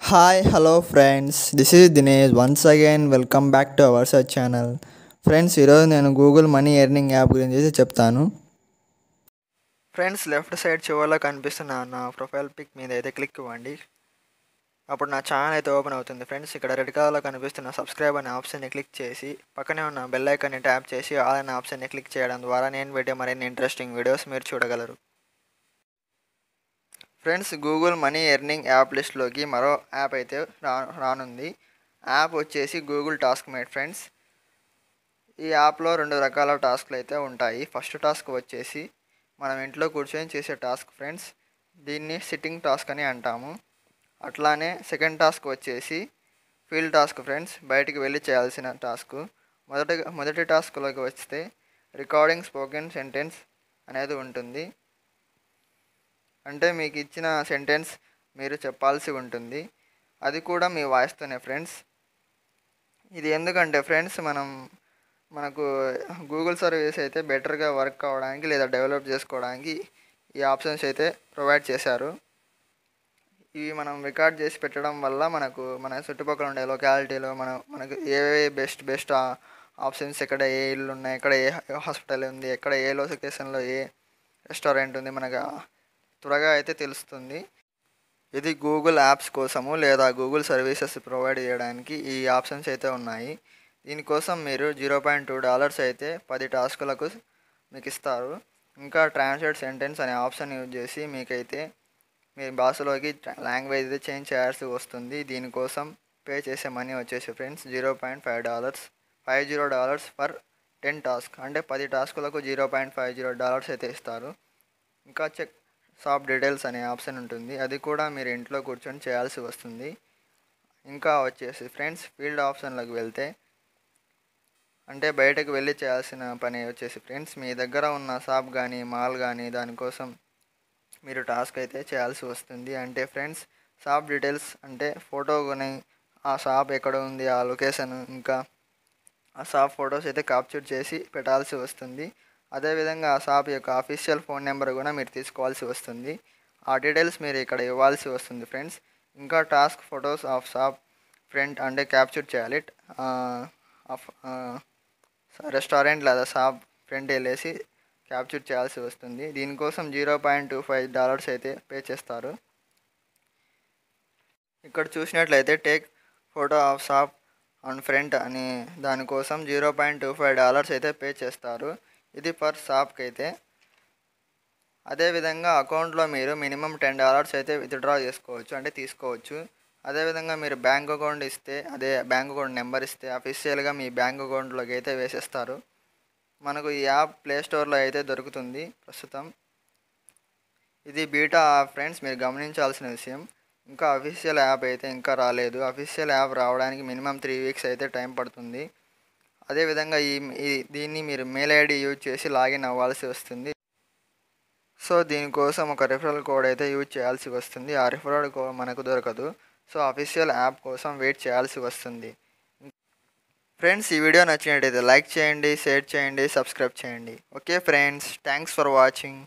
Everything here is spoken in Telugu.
Hi hello friends this is Dinesh once again welcome back to our sir channel friends ఈరోజు నేను గూగుల్ మనీ ఎర్నింగ్ యాప్ గురించి చెప్తాను. ఫ్రెండ్స్ లెఫ్ట్ సైడ్ చివరిలో కనిపిస్తున్న నా ప్రొఫైల్ పిక్ మీద అయితే క్లిక్ ఇవ్వండి. అప్పుడు నా ఛానల్ అయితే ఓపెన్ అవుతుంది. ఫ్రెండ్స్ ఇక్కడ రెడ్ కలర్లో కనిపిస్తున్న సబ్స్క్రైబ్ అనే ఆప్షన్ని క్లిక్ చేసి పక్కనే ఉన్న బెల్ ఐకాన్ని ట్యాప్ చేసి ఆల్ అనే ఆప్షన్ని క్లిక్ చేయడం ద్వారా నేను పెట్టే మరిన్ని ఇంట్రెస్టింగ్ వీడియోస్ మీరు చూడగలరు. Friends Google money earning app లిస్ట్లోకి మరో యాప్ అయితే రా రానుంది. యాప్ వచ్చేసి గూగుల్ టాస్క్ మేట్ ఫ్రెండ్స్. ఈ యాప్లో రెండు రకాల టాస్క్లు అయితే ఉంటాయి. ఫస్ట్ టాస్క్ వచ్చేసి మనం ఇంట్లో కూర్చొని చేసే టాస్క్ ఫ్రెండ్స్. దీన్ని సిట్టింగ్ టాస్క్ అని అంటాము. అట్లానే సెకండ్ టాస్క్ వచ్చేసి ఫీల్డ్ టాస్క్ ఫ్రెండ్స్ బయటికి వెళ్ళి చేయాల్సిన టాస్క్. మొదటి మొదటి టాస్క్లోకి వస్తే రికార్డింగ్ స్పోకెన్ సెంటెన్స్ అనేది ఉంటుంది. అంటే మీకు ఇచ్చిన సెంటెన్స్ మీరు చెప్పాల్సి ఉంటుంది. అది కూడా మీ వాయిస్తోనే ఫ్రెండ్స్. ఇది ఎందుకంటే ఫ్రెండ్స్ మనం మనకు గూగుల్ సర్వీస్ అయితే బెటర్గా వర్క్ అవ్వడానికి లేదా డెవలప్ చేసుకోవడానికి ఈ ఆప్షన్స్ అయితే ప్రొవైడ్ చేశారు. ఇవి మనం రికార్డ్ చేసి పెట్టడం వల్ల మనకు మన చుట్టుపక్కల ఉండే లొకాలిటీలో మనం మనకు ఏవే బెస్ట్ బెస్ట్ ఆప్షన్స్ ఎక్కడ ఏ ఇల్లు ఉన్నాయి ఎక్కడ ఏ హాస్పిటల్ ఉంది ఎక్కడ ఏ లొకేషన్లో ఏ రెస్టారెంట్ ఉంది మనకు త్వరగా అయితే తెలుస్తుంది. ఇది గూగుల్ యాప్స్ కోసము లేదా గూగుల్ సర్వీసెస్ ప్రొవైడ్ చేయడానికి ఈ ఆప్షన్స్ అయితే ఉన్నాయి. దీనికోసం మీరు జీరో పాయింట్ టూ డాలర్స్ అయితే పది టాస్కులకు మీకు ఇస్తారు. ఇంకా ట్రాన్స్లేట్ సెంటెన్స్ అనే ఆప్షన్ యూజ్ చేసి మీకైతే మీ భాషలోకి లాంగ్వేజ్ చేంజ్ చేయాల్సి వస్తుంది. దీనికోసం పే చేసే మనీ వచ్చేసి friends zero point five dollars five zero dollars for ten task. అంటే పది టాస్కులకు zero point five zero dollars అయితే ఇస్తారు. ఇంకా చెక్ షాప్ డీటెయిల్స్ అనే ఆప్షన్ ఉంటుంది. అది కూడా మీరు ఇంట్లో కూర్చొని చేయాల్సి వస్తుంది. ఇంకా వచ్చేసి ఫ్రెండ్స్ ఫీల్డ్ ఆప్షన్లకు వెళ్తే అంటే బయటకు వెళ్ళి చేయాల్సిన పని వచ్చేసి ఫ్రెండ్స్ మీ దగ్గర ఉన్న షాప్ కానీ మాల్ కానీ దానికోసం మీరు టాస్క్ అయితే చేయాల్సి వస్తుంది. అంటే ఫ్రెండ్స్ షాప్ డీటెయిల్స్ అంటే ఫోటో కొని ఆ షాప్ ఎక్కడ ఉంది ఆ లొకేషన్ ఇంకా ఆ షాప్ ఫొటోస్ అయితే క్యాప్చర్ చేసి పెట్టాల్సి వస్తుంది. అదేవిధంగా ఆ షాప్ యొక్క అఫీషియల్ ఫోన్ నెంబర్ కూడా మీరు తీసుకోవాల్సి వస్తుంది. ఆ డీటెయిల్స్ మీరు ఇక్కడ ఇవ్వాల్సి వస్తుంది ఫ్రెండ్స్. ఇంకా task photos of shop front అంటే క్యాప్చర్ చేయాలి. రెస్టారెంట్ లేదా షాప్ ఫ్రంట్ వెళ్ళేసి క్యాప్చర్ చేయాల్సి వస్తుంది. దీనికోసం zero point two five dollars అయితే పే చేస్తారు. ఇక్కడ చూసినట్లయితే take photo of shop on front అని దానికోసం zero point two five dollars అయితే పే చేస్తారు. ఇది పర్ షాప్కి అయితే. అదేవిధంగా అకౌంట్లో మీరు మినిమం టెన్ డాలర్స్ అయితే విత్డ్రా చేసుకోవచ్చు అంటే తీసుకోవచ్చు. అదేవిధంగా మీరు బ్యాంక్ అకౌంట్ ఇస్తే అదే బ్యాంక్ అకౌంట్ నెంబర్ ఇస్తే అఫీషియల్గా మీ బ్యాంక్ అకౌంట్లోకి అయితే వేసేస్తారు. మనకు ఈ యాప్ ప్లే స్టోర్లో అయితే దొరుకుతుంది ప్రస్తుతం. ఇది బీటా యాప్ ఫ్రెండ్స్ మీరు గమనించాల్సిన విషయం. ఇంకా అఫీషియల్ యాప్ అయితే ఇంకా రాలేదు. అఫీషియల్ యాప్ రావడానికి మినిమం త్రీ వీక్స్ అయితే టైం పడుతుంది. అదేవిధంగా ఈ ఈ దీన్ని మీరు మెయిల్ ఐడి యూజ్ చేసి లాగిన్ అవ్వాల్సి వస్తుంది. సో దీనికోసం ఒక రిఫరల్ కోడ్ అయితే యూజ్ చేయాల్సి వస్తుంది. ఆ రిఫరల్ కోడ్ మనకు దొరకదు. సో అఫీషియల్ యాప్ కోసం వెయిట్ చేయాల్సి వస్తుంది. ఫ్రెండ్స్ ఈ వీడియో నచ్చినట్టయితే లైక్ చేయండి షేర్ చేయండి సబ్స్క్రైబ్ చేయండి. Okay friends thanks for watching.